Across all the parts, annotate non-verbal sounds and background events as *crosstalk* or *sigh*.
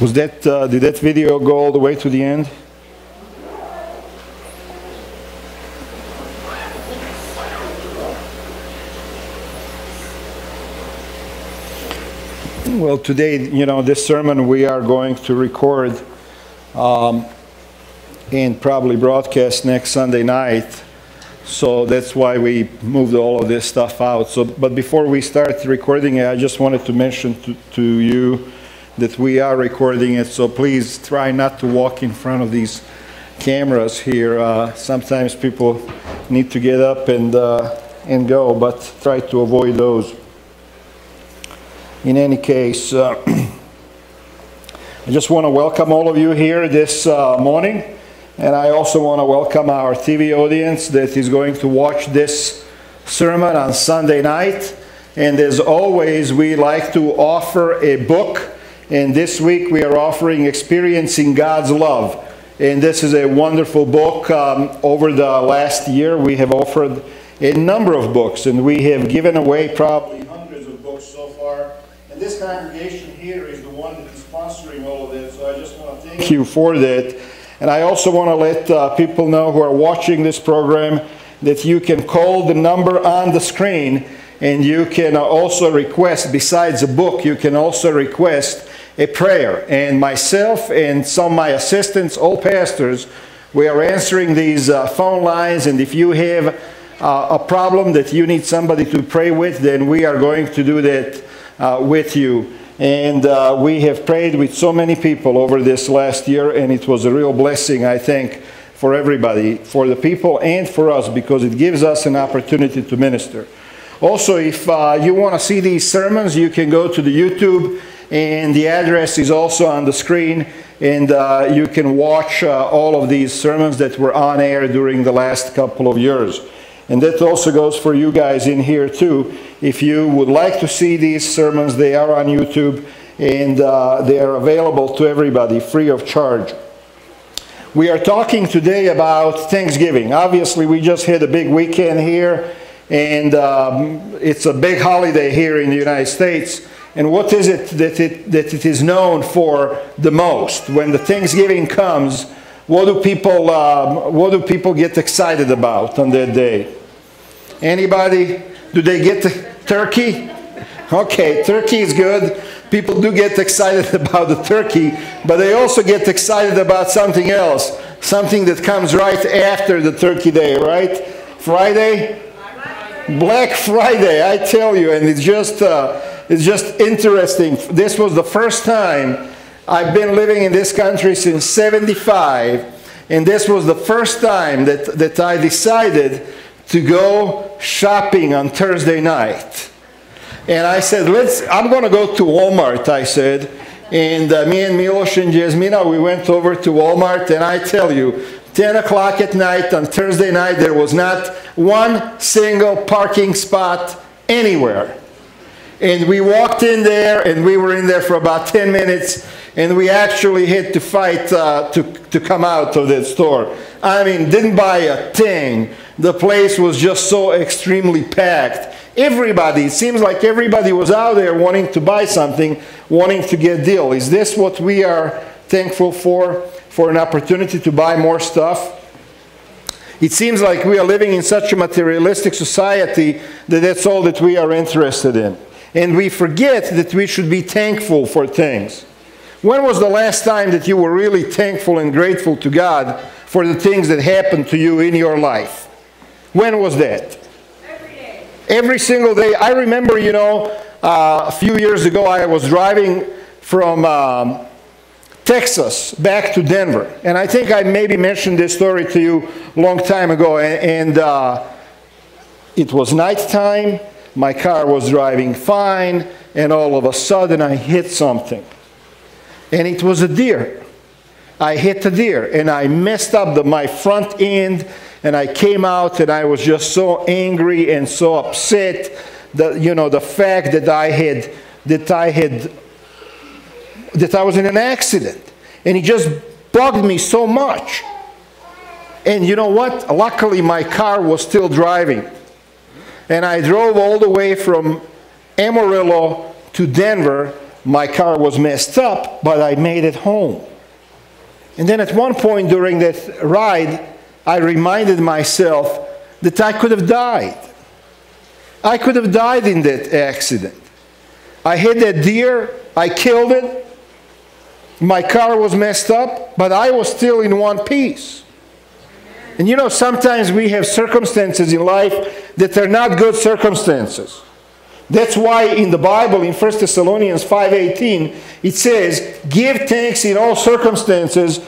Was that, uh, did that video go all the way to the end? Well, today, you know, this sermon we are going to record um, and probably broadcast next Sunday night. So that's why we moved all of this stuff out. So, but before we start recording it, I just wanted to mention to, to you that we are recording it. So please try not to walk in front of these cameras here. Uh, sometimes people need to get up and uh, and go, but try to avoid those. In any case, uh, *clears throat* I just want to welcome all of you here this uh, morning. And I also want to welcome our TV audience that is going to watch this sermon on Sunday night. And as always, we like to offer a book. And this week we are offering Experiencing God's Love. And this is a wonderful book. Um, over the last year, we have offered a number of books, and we have given away probably hundreds of books so far. And this congregation here is the one that is sponsoring all of this. So I just want to thank you for that. And I also want to let uh, people know who are watching this program that you can call the number on the screen and you can also request, besides a book, you can also request a prayer. And myself and some of my assistants, all pastors, we are answering these uh, phone lines. And if you have uh, a problem that you need somebody to pray with, then we are going to do that uh, with you. And uh, we have prayed with so many people over this last year, and it was a real blessing, I think, for everybody, for the people and for us, because it gives us an opportunity to minister. Also, if uh, you want to see these sermons, you can go to the YouTube, and the address is also on the screen, and uh, you can watch uh, all of these sermons that were on air during the last couple of years. And that also goes for you guys in here too. If you would like to see these sermons, they are on YouTube and uh, they are available to everybody free of charge. We are talking today about Thanksgiving. Obviously, we just had a big weekend here, and um, it's a big holiday here in the United States. And what is it that, it that it is known for the most? When the Thanksgiving comes, what do people, um, what do people get excited about on that day? Anybody? Do they get turkey? Okay, turkey is good. People do get excited *laughs* about the turkey, but they also get excited about something else, something that comes right after the turkey day, right? Friday? Black Friday, I tell you, and it's just, uh, it's just interesting. This was the first time I've been living in this country since 75, and this was the first time that, that I decided to go shopping on Thursday night. And I said, let's, I'm going to go to Walmart, I said. And uh, me and Milos and Jasmina, we went over to Walmart, and I tell you, 10 o'clock at night on Thursday night, there was not one single parking spot anywhere. And we walked in there, and we were in there for about 10 minutes, and we actually had to fight uh, to, to come out of that store. I mean, didn't buy a thing. The place was just so extremely packed. Everybody, it seems like everybody was out there wanting to buy something, wanting to get a deal. Is this what we are thankful for? For an opportunity to buy more stuff? It seems like we are living in such a materialistic society that that's all that we are interested in. And we forget that we should be thankful for things. When was the last time that you were really thankful and grateful to God for the things that happened to you in your life? When was that? Every day. Every single day. I remember, you know, uh, a few years ago I was driving from um, Texas back to Denver. And I think I maybe mentioned this story to you a long time ago. And, and uh, it was nighttime. My car was driving fine. And all of a sudden I hit something. And it was a deer. I hit a deer and I messed up the, my front end and I came out and I was just so angry and so upset that you know the fact that I had that I had that I was in an accident and it just bugged me so much. And you know what? Luckily my car was still driving. And I drove all the way from Amarillo to Denver my car was messed up, but I made it home. And then at one point during that ride, I reminded myself that I could have died. I could have died in that accident. I hit that deer, I killed it, my car was messed up, but I was still in one piece. And you know, sometimes we have circumstances in life that are not good circumstances. That's why in the Bible, in 1 Thessalonians 5.18, it says, Give thanks in all circumstances,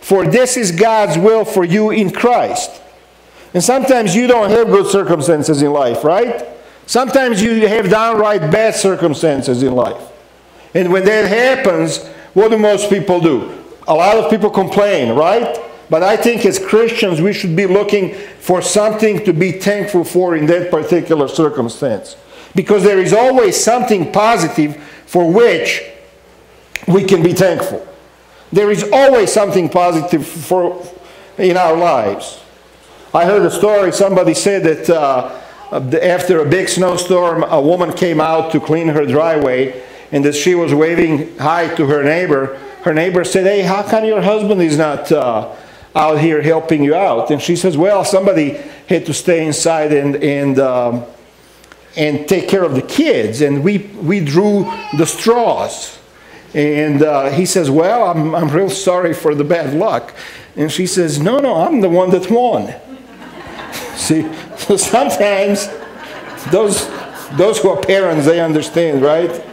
for this is God's will for you in Christ. And sometimes you don't have good circumstances in life, right? Sometimes you have downright bad circumstances in life. And when that happens, what do most people do? A lot of people complain, right? But I think as Christians, we should be looking for something to be thankful for in that particular circumstance. Because there is always something positive for which we can be thankful. There is always something positive for, in our lives. I heard a story, somebody said that uh, after a big snowstorm, a woman came out to clean her driveway and as she was waving hi to her neighbor, her neighbor said, Hey, how come your husband is not uh, out here helping you out? And she says, Well, somebody had to stay inside and, and, um, and take care of the kids, and we, we drew the straws. And uh, he says, Well, I'm, I'm real sorry for the bad luck. And she says, No, no, I'm the one that won. *laughs* See, so sometimes those, those who are parents, they understand, right?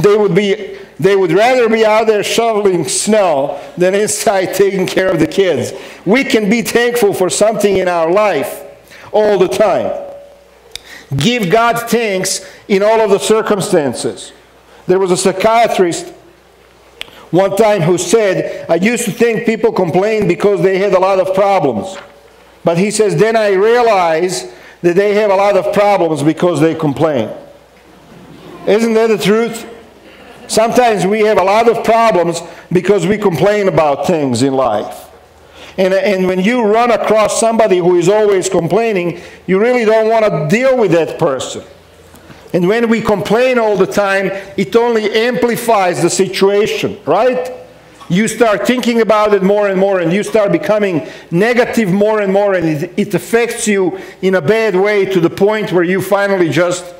They would be they would rather be out there shoveling snow than inside *laughs* taking care of the kids. We can be thankful for something in our life all the time. Give God thanks in all of the circumstances. There was a psychiatrist one time who said, I used to think people complained because they had a lot of problems. But he says, then I realize that they have a lot of problems because they complain. Isn't that the truth? Sometimes we have a lot of problems because we complain about things in life. And, and when you run across somebody who is always complaining, you really don't want to deal with that person. And when we complain all the time, it only amplifies the situation, right? You start thinking about it more and more, and you start becoming negative more and more, and it, it affects you in a bad way to the point where you finally just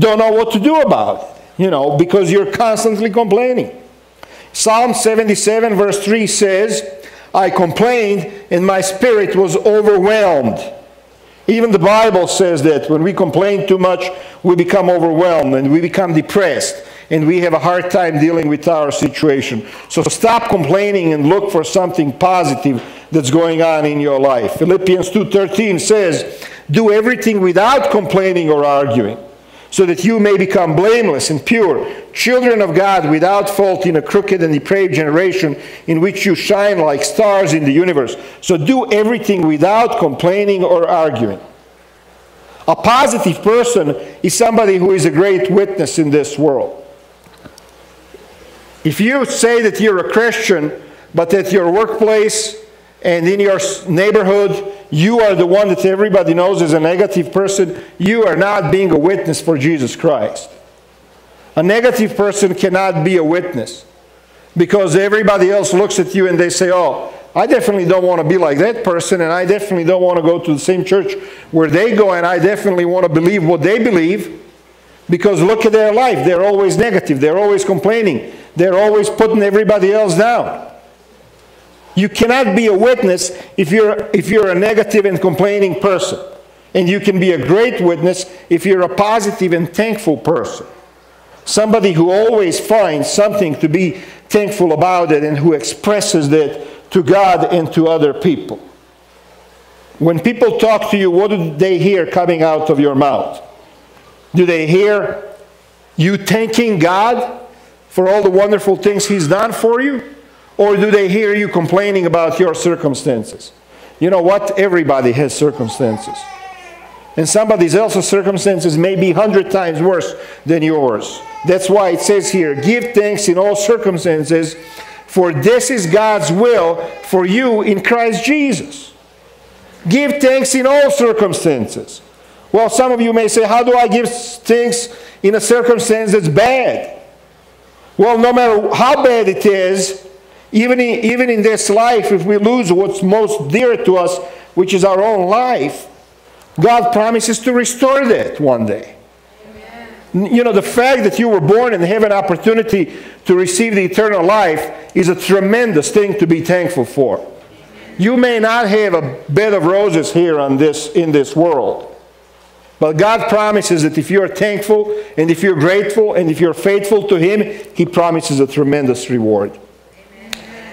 don't know what to do about it you know, because you're constantly complaining. Psalm 77, verse 3 says, I complained and my spirit was overwhelmed. Even the Bible says that when we complain too much, we become overwhelmed and we become depressed and we have a hard time dealing with our situation. So stop complaining and look for something positive that's going on in your life. Philippians 2:13 says, "Do everything without complaining or arguing." So that you may become blameless and pure, children of God without fault in a crooked and depraved generation in which you shine like stars in the universe. So do everything without complaining or arguing. A positive person is somebody who is a great witness in this world. If you say that you're a Christian, but at your workplace and in your neighborhood, you are the one that everybody knows is a negative person, you are not being a witness for Jesus Christ. A negative person cannot be a witness because everybody else looks at you and they say, Oh, I definitely don't want to be like that person, and I definitely don't want to go to the same church where they go, and I definitely want to believe what they believe because look at their life. They're always negative, they're always complaining, they're always putting everybody else down. You cannot be a witness if you're, if you're a negative and complaining person. And you can be a great witness if you're a positive and thankful person. Somebody who always finds something to be thankful about it and who expresses that to God and to other people. When people talk to you, what do they hear coming out of your mouth? Do they hear you thanking God for all the wonderful things He's done for you? Or do they hear you complaining about your circumstances? You know what? Everybody has circumstances. And somebody else's circumstances may be hundred times worse than yours. That's why it says here, give thanks in all circumstances, for this is God's will for you in Christ Jesus. Give thanks in all circumstances. Well, some of you may say, how do I give thanks in a circumstance that's bad? Well, no matter how bad it is, even in, even in this life, if we lose what's most dear to us, which is our own life, God promises to restore that one day. Amen. You know, the fact that you were born and have an opportunity to receive the eternal life is a tremendous thing to be thankful for. You may not have a bed of roses here on this, in this world. But God promises that if you're thankful and if you're grateful and if you're faithful to Him, He promises a tremendous reward.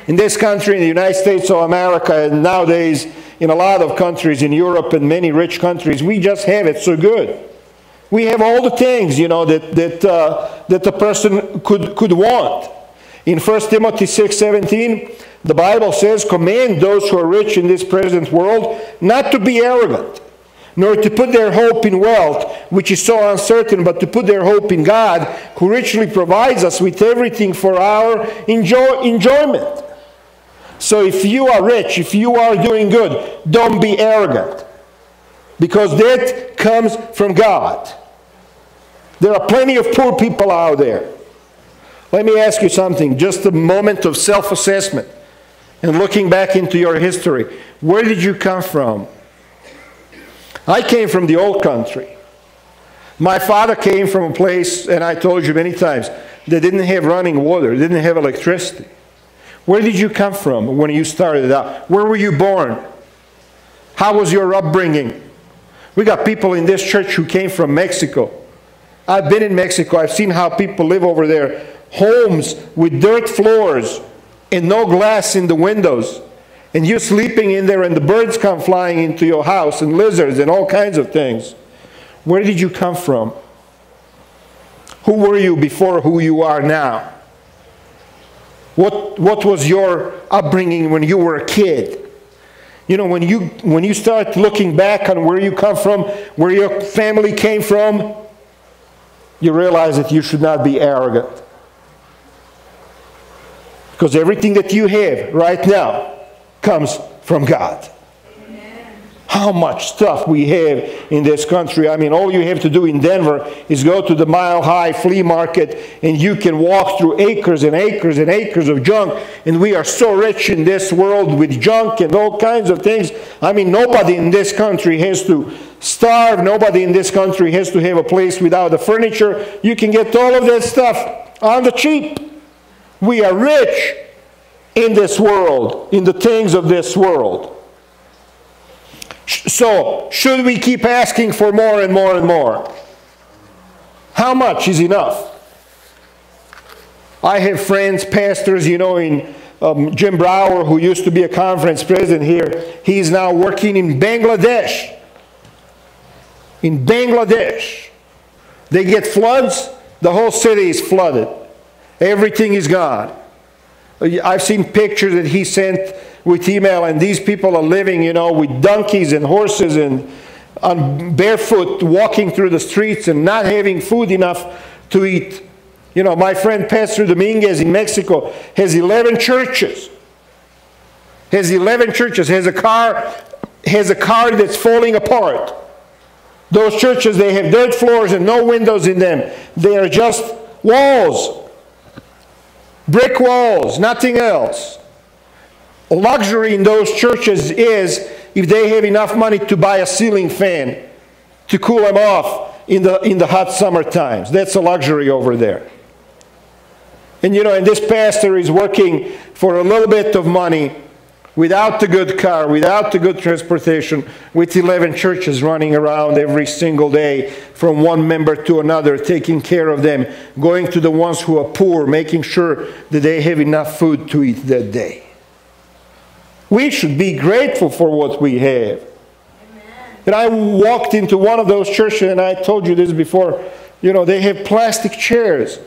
In this country, in the United States of America, and nowadays in a lot of countries in Europe and many rich countries, we just have it so good. We have all the things, you know, that, that, uh, that a person could, could want. In 1 Timothy 6 17, the Bible says, Command those who are rich in this present world not to be arrogant nor to put their hope in wealth, which is so uncertain, but to put their hope in God, who richly provides us with everything for our enjoy enjoyment. So if you are rich, if you are doing good, don't be arrogant, because that comes from God. There are plenty of poor people out there. Let me ask you something, just a moment of self assessment and looking back into your history. Where did you come from? I came from the old country. My father came from a place, and I told you many times, they didn't have running water, didn't have electricity. Where did you come from when you started out? Where were you born? How was your upbringing? We got people in this church who came from Mexico. I've been in Mexico. I've seen how people live over there. Homes with dirt floors and no glass in the windows and you're sleeping in there and the birds come flying into your house and lizards and all kinds of things. Where did you come from? Who were you before who you are now? What, what was your upbringing when you were a kid? You know, when you, when you start looking back on where you come from, where your family came from, you realize that you should not be arrogant. Because everything that you have right now comes from God. How much stuff we have in this country. I mean, all you have to do in Denver is go to the mile high flea market and you can walk through acres and acres and acres of junk. And we are so rich in this world with junk and all kinds of things. I mean, nobody in this country has to starve. Nobody in this country has to have a place without the furniture. You can get all of that stuff on the cheap. We are rich in this world, in the things of this world. So, should we keep asking for more and more and more? How much is enough? I have friends, pastors, you know, in um, Jim Brower, who used to be a conference president here, he's now working in Bangladesh. In Bangladesh. They get floods, the whole city is flooded. Everything is gone. I've seen pictures that he sent with email, and these people are living, you know, with donkeys and horses and on barefoot walking through the streets and not having food enough to eat. You know, my friend Pastor Dominguez in Mexico has 11 churches. Has 11 churches, has a car, has a car that's falling apart. Those churches, they have dirt floors and no windows in them. They are just walls. Brick walls, nothing else. Luxury in those churches is if they have enough money to buy a ceiling fan to cool them off in the, in the hot summer times. That's a luxury over there. And you know, and this pastor is working for a little bit of money without the good car, without the good transportation, with 11 churches running around every single day from one member to another, taking care of them, going to the ones who are poor, making sure that they have enough food to eat that day. We should be grateful for what we have. And I walked into one of those churches, and I told you this before, you know, they have plastic chairs.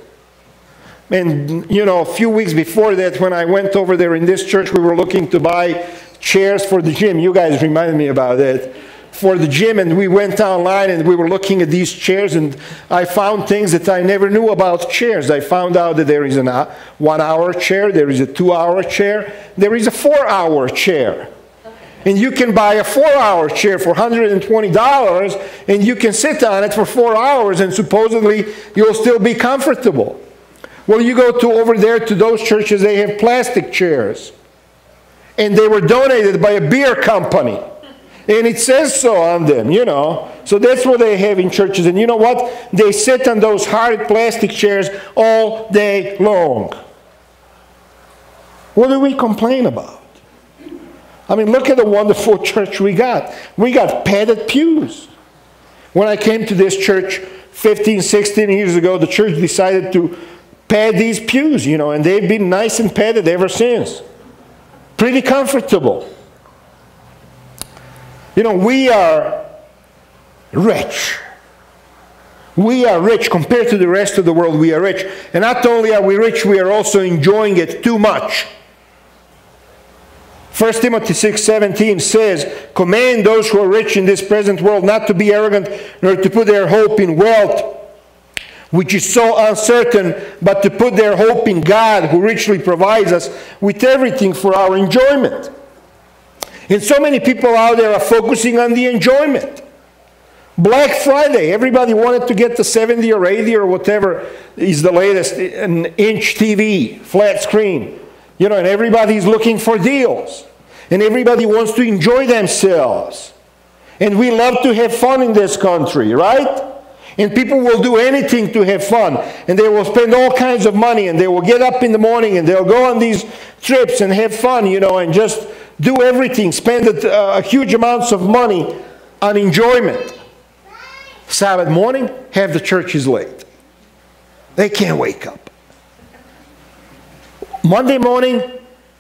And, you know, a few weeks before that, when I went over there in this church, we were looking to buy chairs for the gym. You guys reminded me about that. For the gym, and we went online and we were looking at these chairs, and I found things that I never knew about chairs. I found out that there is a uh, one hour chair, there is a two hour chair, there is a four hour chair. And you can buy a four hour chair for $120 and you can sit on it for four hours and supposedly you'll still be comfortable. Well, you go to over there to those churches, they have plastic chairs. And they were donated by a beer company. And it says so on them, you know. So that's what they have in churches. And you know what? They sit on those hard plastic chairs all day long. What do we complain about? I mean, look at the wonderful church we got. We got padded pews. When I came to this church 15, 16 years ago, the church decided to pad these pews, you know, and they've been nice and padded ever since. Pretty comfortable. You know, we are rich. We are rich compared to the rest of the world. We are rich. And not only are we rich, we are also enjoying it too much. 1 Timothy 6:17 says, "Command those who are rich in this present world not to be arrogant, nor to put their hope in wealth, which is so uncertain, but to put their hope in God, who richly provides us with everything for our enjoyment." And so many people out there are focusing on the enjoyment. Black Friday, everybody wanted to get the 70 or 80 or whatever is the latest, an inch TV, flat screen. You know, and everybody's looking for deals. And everybody wants to enjoy themselves. And we love to have fun in this country, right? And people will do anything to have fun. And they will spend all kinds of money. And they will get up in the morning and they'll go on these trips and have fun, you know, and just do everything. Spend a, uh, huge amounts of money on enjoyment. Sabbath morning, have the churches late. They can't wake up. Monday morning,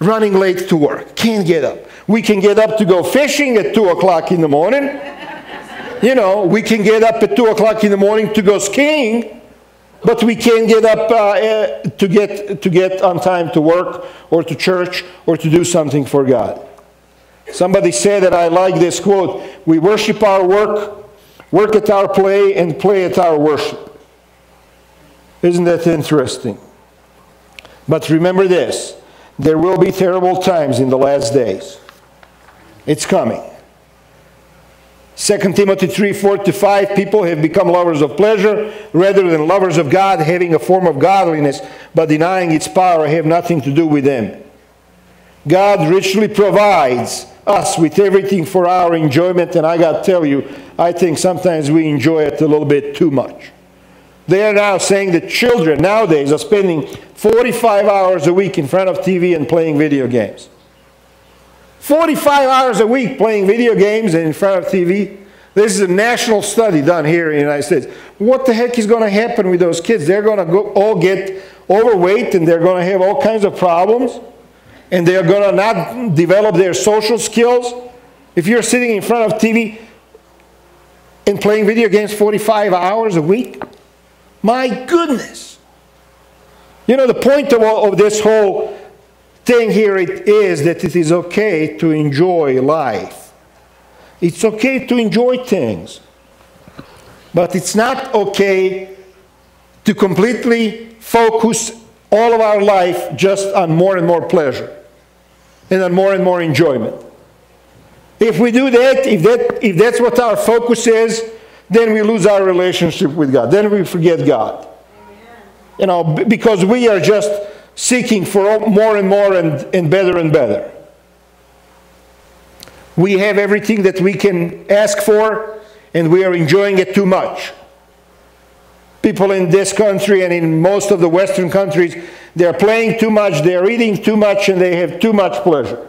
running late to work. Can't get up. We can get up to go fishing at 2 o'clock in the morning. You know, we can get up at 2 o'clock in the morning to go skiing, but we can't get up uh, uh, to, get, to get on time to work or to church or to do something for God. Somebody said that I like this quote We worship our work, work at our play, and play at our worship. Isn't that interesting? But remember this there will be terrible times in the last days. It's coming. 2 Timothy 3 4 to 5 people have become lovers of pleasure rather than lovers of God, having a form of godliness, but denying its power, have nothing to do with them. God richly provides us with everything for our enjoyment, and I got to tell you, I think sometimes we enjoy it a little bit too much. They are now saying that children nowadays are spending 45 hours a week in front of TV and playing video games. 45 hours a week playing video games and in front of TV. This is a national study done here in the United States. What the heck is going to happen with those kids? They're going to go, all get overweight and they're going to have all kinds of problems and they're going to not develop their social skills. If you're sitting in front of TV and playing video games 45 hours a week, my goodness. You know, the point of, of this whole thing here it is that it is okay to enjoy life. It's okay to enjoy things. But it's not okay to completely focus all of our life just on more and more pleasure and on more and more enjoyment. If we do that, if, that, if that's what our focus is, then we lose our relationship with God. Then we forget God. You know, because we are just seeking for more and more and, and better and better. We have everything that we can ask for, and we are enjoying it too much. People in this country and in most of the Western countries, they're playing too much, they're eating too much, and they have too much pleasure.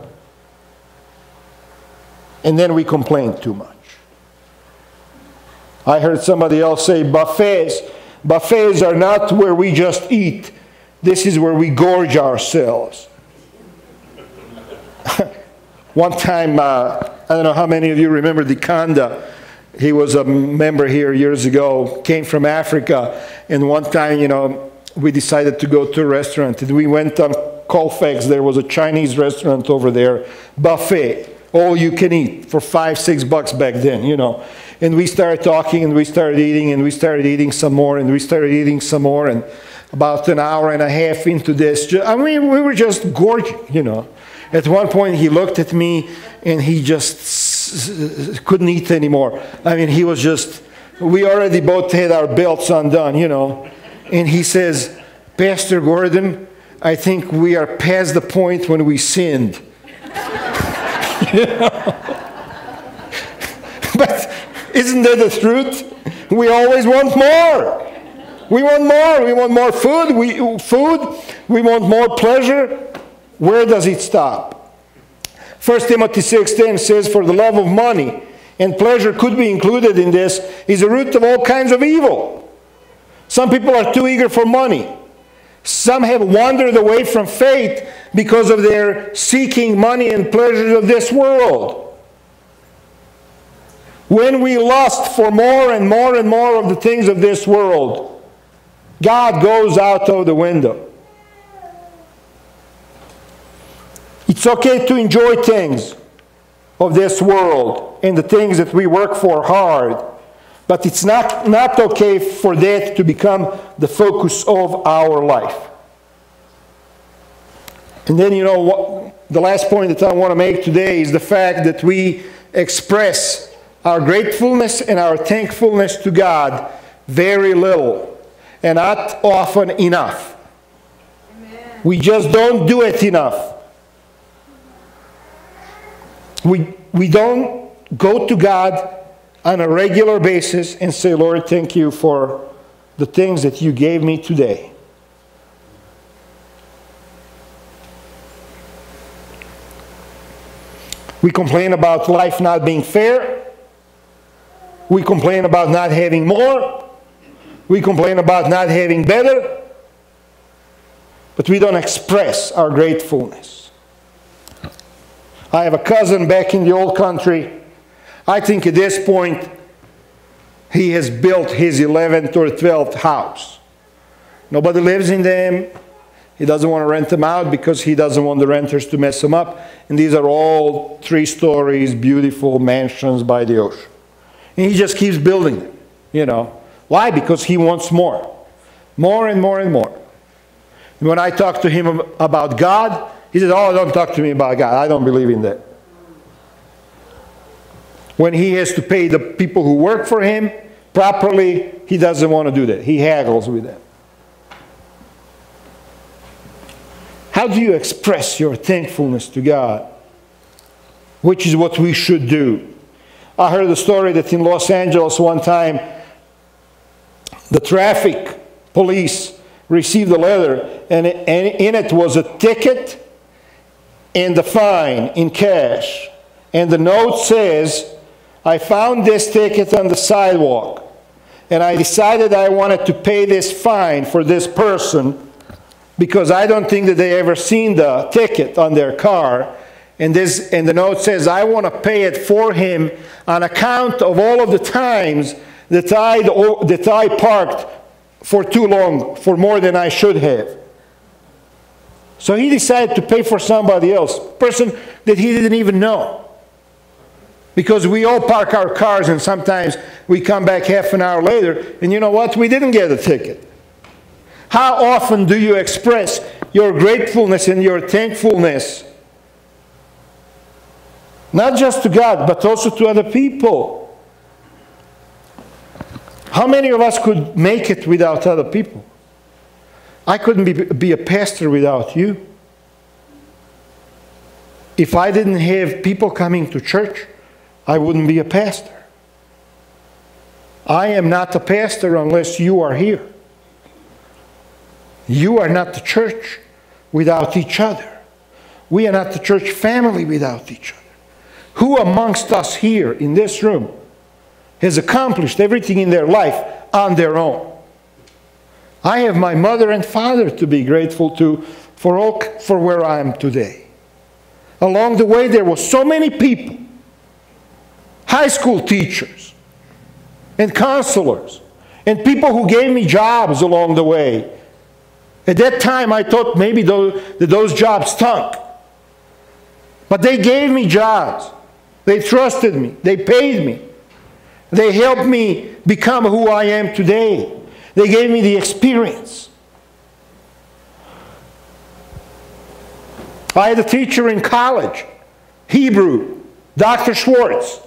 And then we complain too much. I heard somebody else say buffets. Buffets are not where we just eat. This is where we gorge ourselves. *laughs* One time, uh, I don't know how many of you remember Dikanda. He was a member here years ago, came from Africa, and one time, you know, we decided to go to a restaurant, and we went on Colfax. There was a Chinese restaurant over there, buffet, all you can eat for five, six bucks back then, you know. And we started talking and we started eating and we started eating some more and we started eating some more. And about an hour and a half into this, I mean, we were just gorging, you know. At one point, he looked at me and he just couldn't eat anymore. I mean, he was just, we already both had our belts undone, you know. And he says, Pastor Gordon, I think we are past the point when we sinned. *laughs* but isn't that the truth? We always want more. We want more. We want more food. We, food. We want more pleasure. Where does it stop? 1 Timothy 6.10 says, For the love of money and pleasure could be included in this is the root of all kinds of evil. Some people are too eager for money. Some have wandered away from faith because of their seeking money and pleasures of this world. When we lust for more and more and more of the things of this world, God goes out of the window. It's okay to enjoy things of this world and the things that we work for hard. But it's not, not okay for that to become the focus of our life. And then, you know, what, the last point that I want to make today is the fact that we express our gratefulness and our thankfulness to God very little and not often enough. Amen. We just don't do it enough. We, we don't go to God on a regular basis and say, Lord, thank you for the things that you gave me today. We complain about life not being fair. We complain about not having more. We complain about not having better. But we don't express our gratefulness. I have a cousin back in the old country I think at this point, he has built his 11th or 12th house. Nobody lives in them. He doesn't want to rent them out because he doesn't want the renters to mess them up. And these are all three stories, beautiful mansions by the ocean. And he just keeps building them, you know. Why? Because he wants more. More and more and more. And when I talk to him about God, he says, Oh, don't talk to me about God. I don't believe in that when he has to pay the people who work for him properly, he doesn't want to do that. He haggles with them. How do you express your thankfulness to God? Which is what we should do. I heard a story that in Los Angeles one time, the traffic police received a letter, and in it was a ticket and the fine in cash. And the note says, I found this ticket on the sidewalk and I decided I wanted to pay this fine for this person because I don't think that they ever seen the ticket on their car. And, this, and the note says, I want to pay it for him on account of all of the times that I, that I parked for too long, for more than I should have. So he decided to pay for somebody else, person that he didn't even know. Because we all park our cars and sometimes we come back half an hour later and you know what? We didn't get a ticket. How often do you express your gratefulness and your thankfulness? Not just to God, but also to other people. How many of us could make it without other people? I couldn't be, be a pastor without you. If I didn't have people coming to church, I wouldn't be a pastor. I am not a pastor unless you are here. You are not the church without each other. We are not the church family without each other. Who amongst us here in this room has accomplished everything in their life on their own? I have my mother and father to be grateful to for, all, for where I am today. Along the way, there were so many people high school teachers and counselors and people who gave me jobs along the way. At that time, I thought maybe those, that those jobs stunk. But they gave me jobs. They trusted me. They paid me. They helped me become who I am today. They gave me the experience. I had a teacher in college, Hebrew, Dr. Schwartz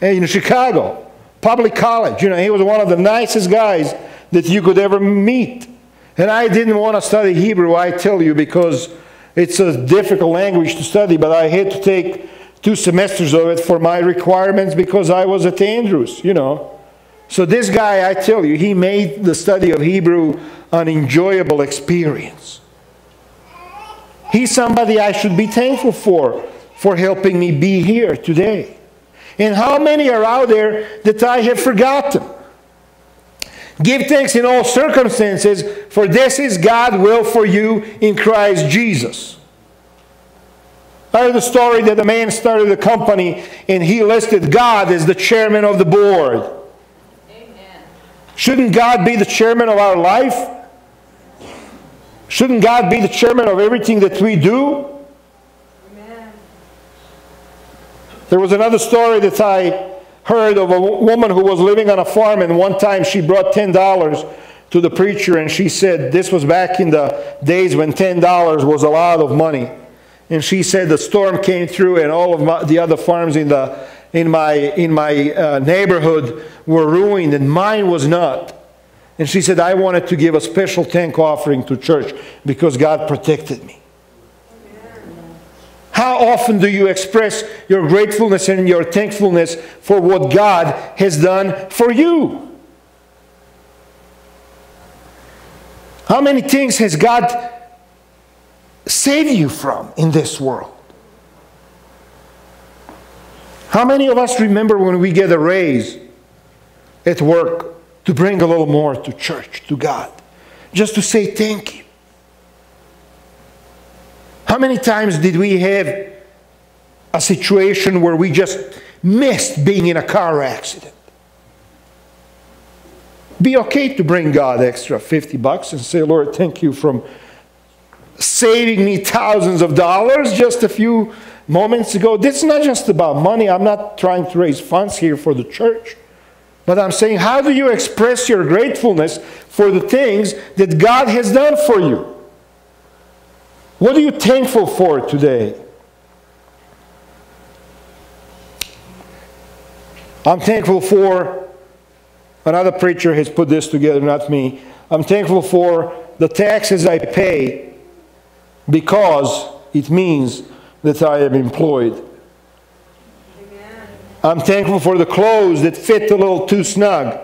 in Chicago, public college. You know, he was one of the nicest guys that you could ever meet. And I didn't want to study Hebrew, I tell you, because it's a difficult language to study, but I had to take two semesters of it for my requirements because I was at Andrews, you know. So this guy, I tell you, he made the study of Hebrew an enjoyable experience. He's somebody I should be thankful for, for helping me be here today. And how many are out there that I have forgotten? Give thanks in all circumstances, for this is God's will for you in Christ Jesus. I heard the story that a man started a company and he listed God as the chairman of the board. Shouldn't God be the chairman of our life? Shouldn't God be the chairman of everything that we do? Amen. There was another story that I heard of a woman who was living on a farm, and one time she brought $10 to the preacher, and she said, This was back in the days when $10 was a lot of money. And she said the storm came through, and all of my, the other farms in, the, in my, in my uh, neighborhood were ruined, and mine was not. And she said, I wanted to give a special thank offering to church because God protected me. How often do you express your gratefulness and your thankfulness for what God has done for you? How many things has God saved you from in this world? How many of us remember when we get a raise at work to bring a little more to church, to God, just to say thank you? How many times did we have a situation where we just missed being in a car accident? Be okay to bring God extra 50 bucks and say, Lord, thank you from saving me thousands of dollars just a few moments ago. This is not just about money. I'm not trying to raise funds here for the church. But I'm saying, how do you express your gratefulness for the things that God has done for you? What are you thankful for today? I'm thankful for, another preacher has put this together, not me. I'm thankful for the taxes I pay because it means that I am employed. Amen. I'm thankful for the clothes that fit a little too snug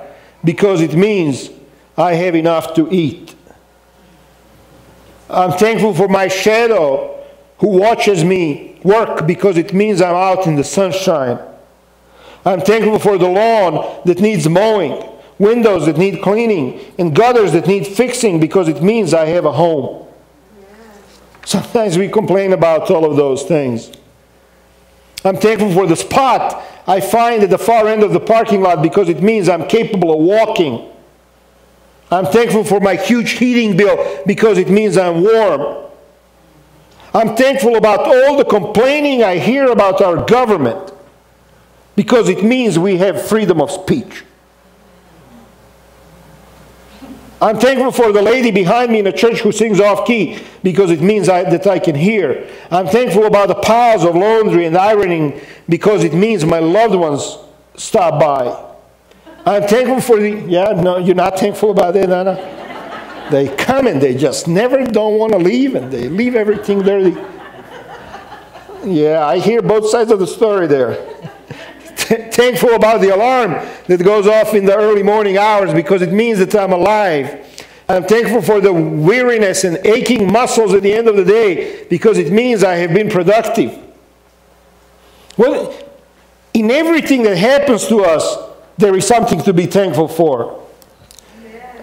because it means I have enough to eat. I'm thankful for my shadow who watches me work because it means I'm out in the sunshine. I'm thankful for the lawn that needs mowing, windows that need cleaning, and gutters that need fixing because it means I have a home. Sometimes we complain about all of those things. I'm thankful for the spot I find at the far end of the parking lot because it means I'm capable of walking. I'm thankful for my huge heating bill because it means I'm warm. I'm thankful about all the complaining I hear about our government because it means we have freedom of speech. I'm thankful for the lady behind me in the church who sings off key because it means I, that I can hear. I'm thankful about the piles of laundry and ironing because it means my loved ones stop by. I'm thankful for the, yeah, no, you're not thankful about it, Anna? They come and they just never don't want to leave and they leave everything dirty. Yeah, I hear both sides of the story there. Thankful about the alarm that goes off in the early morning hours because it means that I'm alive. I'm thankful for the weariness and aching muscles at the end of the day because it means I have been productive. Well, in everything that happens to us, there is something to be thankful for.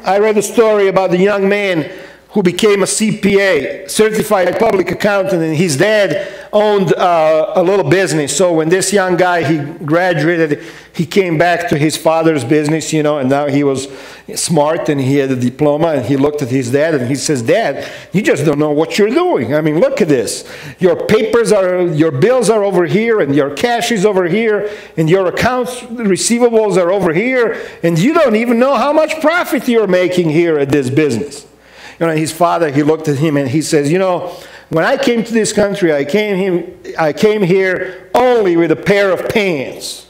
I read a story about the young man who became a CPA, certified public accountant, and his dad owned uh, a little business. So when this young guy he graduated, he came back to his father's business, you know, and now he was smart and he had a diploma. And he looked at his dad and he says, "Dad, you just don't know what you're doing. I mean, look at this. Your papers are, your bills are over here, and your cash is over here, and your accounts receivables are over here, and you don't even know how much profit you're making here at this business." You know, his father, he looked at him and he says, you know, when I came to this country, I came, him, I came here only with a pair of pants.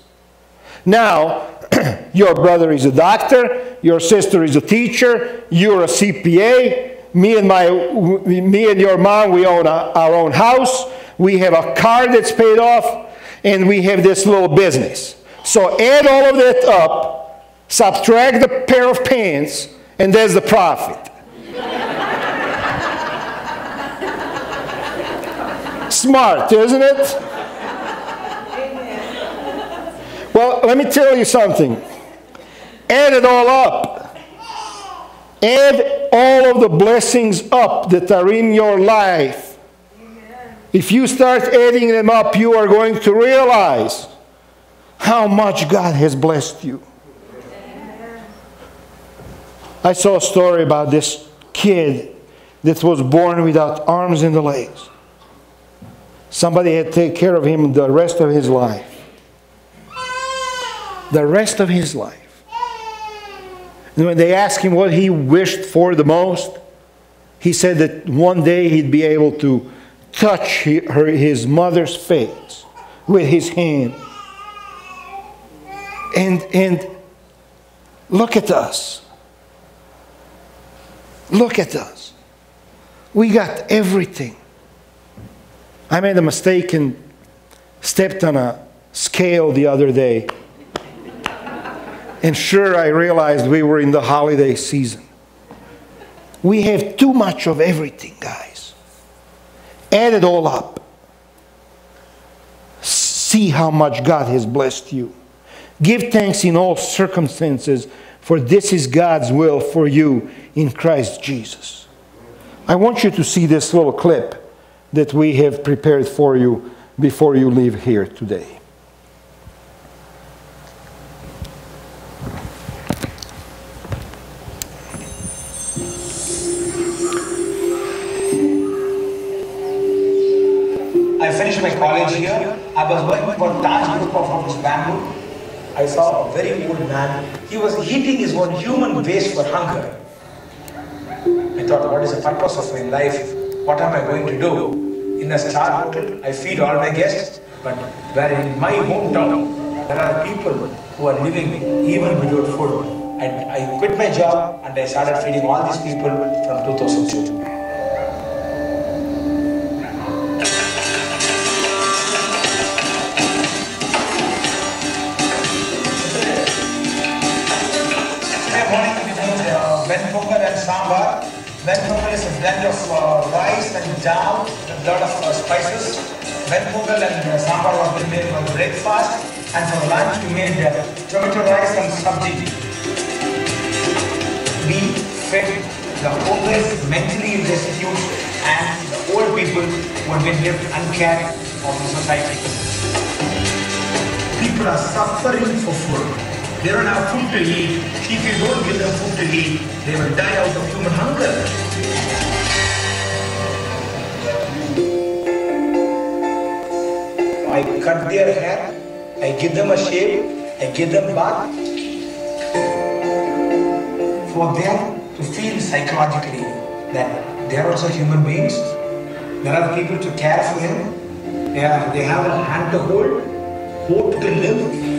Now, *clears throat* your brother is a doctor, your sister is a teacher, you're a CPA, me and my me and your mom we own our own house, we have a car that's paid off, and we have this little business. So add all of that up, subtract the pair of pants, and there's the profit. Smart, isn't it? Well, let me tell you something. Add it all up. Add all of the blessings up that are in your life. If you start adding them up, you are going to realize how much God has blessed you. I saw a story about this kid that was born without arms and the legs. Somebody had to take care of him the rest of his life. The rest of his life. And when they asked him what he wished for the most, he said that one day he'd be able to touch his mother's face with his hand. And, and look at us. Look at us. We got everything. I made a mistake and stepped on a scale the other day. And sure, I realized we were in the holiday season. We have too much of everything, guys. Add it all up. See how much God has blessed you. Give thanks in all circumstances, for this is God's will for you in Christ Jesus. I want you to see this little clip that we have prepared for you before you leave here today. I finished my college here. I was working for Taj Group of Office Bangalore. I saw a very old man. He was eating his own human waste for hunger. I thought, what is the purpose of my life? What am I going to do? In a star hotel, I feed all my guests, but where in my hometown, there are people who are living even without food. And I quit my job and I started feeding all these people from 2002. Uh, ben Pongal and Sambar. Pongal is a blend of uh, rice and dal a lot of uh, spices. Pongal and uh, Sambar was made for breakfast and for lunch we made uh, tomato rice and sabji. We fed the homeless, mentally destitute and the old people who have been left uncared of the society. People are suffering for food. They don't have food to eat. If you don't give them food to eat, they will die out of human hunger. I cut their hair, I give them a shave, I give them bath. For them to feel psychologically that they are also human beings. There are people to care for them. They, they have a hand to hold, hope to live.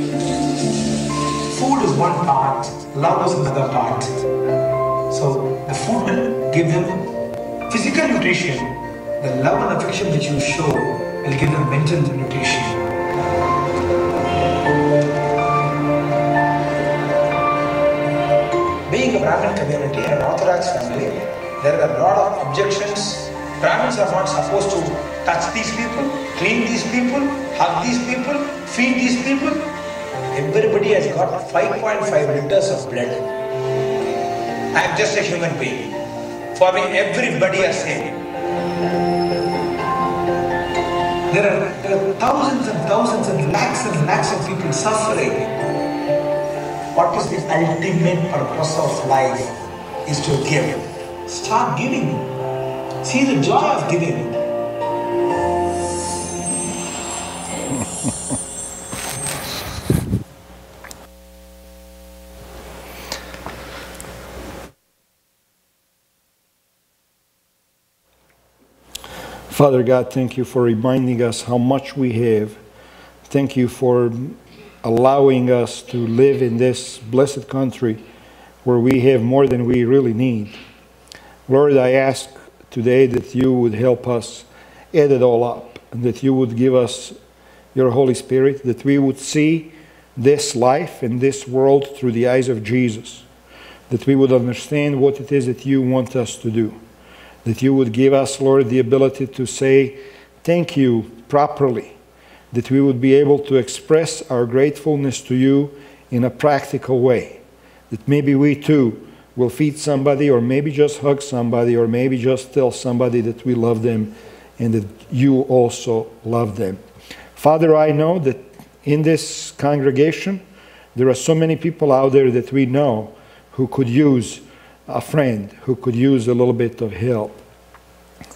Food is one part, love is another part. So the food will give them physical nutrition. The love and affection which you show will give them mental nutrition. Being a Brahmin community and an Orthodox family, there are a lot of objections. Brahmins are not supposed to touch these people, clean these people, hug these people, feed these people. Everybody has got 5.5 liters of blood. I am just a human being. For me, everybody is same. There are, there are thousands and thousands and lakhs and lakhs of people suffering. What is the ultimate purpose of life? Is to give. Start giving. See the joy of giving. Father God, thank you for reminding us how much we have. Thank you for allowing us to live in this blessed country where we have more than we really need. Lord, I ask today that you would help us add it all up and that you would give us your Holy Spirit, that we would see this life and this world through the eyes of Jesus, that we would understand what it is that you want us to do, that you would give us, Lord, the ability to say thank you properly, that we would be able to express our gratefulness to you in a practical way, that maybe we too will feed somebody, or maybe just hug somebody, or maybe just tell somebody that we love them and that you also love them. Father, I know that in this congregation, there are so many people out there that we know who could use a friend, who could use a little bit of help.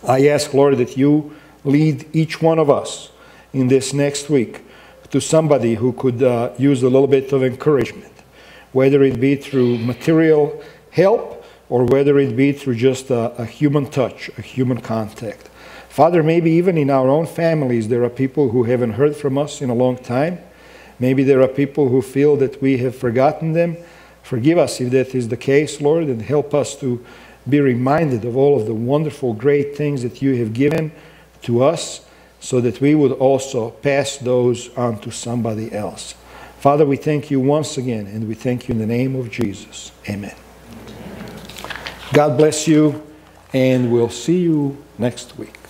I ask, Lord, that you lead each one of us in this next week to somebody who could uh, use a little bit of encouragement, whether it be through material help or whether it be through just a, a human touch, a human contact. Father, maybe even in our own families, there are people who haven't heard from us in a long time. Maybe there are people who feel that we have forgotten them. Forgive us if that is the case, Lord, and help us to be reminded of all of the wonderful, great things that you have given to us so that we would also pass those on to somebody else. Father, we thank you once again, and we thank you in the name of Jesus. Amen. God bless you, and we'll see you next week.